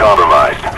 compromised.